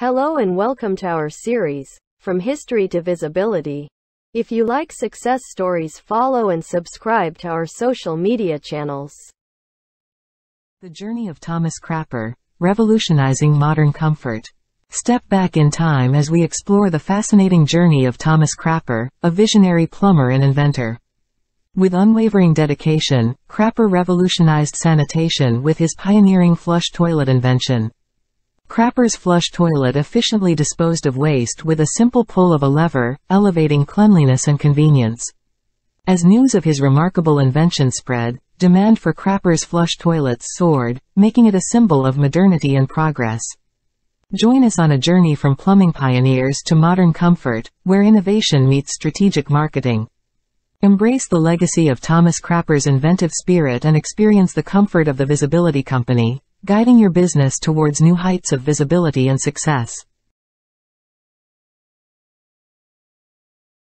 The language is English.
Hello and welcome to our series, From History to Visibility. If you like success stories, follow and subscribe to our social media channels. The Journey of Thomas Crapper, Revolutionizing Modern Comfort. Step back in time as we explore the fascinating journey of Thomas Crapper, a visionary plumber and inventor. With unwavering dedication, Crapper revolutionized sanitation with his pioneering flush toilet invention. Crapper's flush toilet efficiently disposed of waste with a simple pull of a lever, elevating cleanliness and convenience. As news of his remarkable invention spread, demand for Crapper's flush toilets soared, making it a symbol of modernity and progress. Join us on a journey from plumbing pioneers to modern comfort, where innovation meets strategic marketing. Embrace the legacy of Thomas Crapper's inventive spirit and experience the comfort of the Visibility Company, guiding your business towards new heights of visibility and success.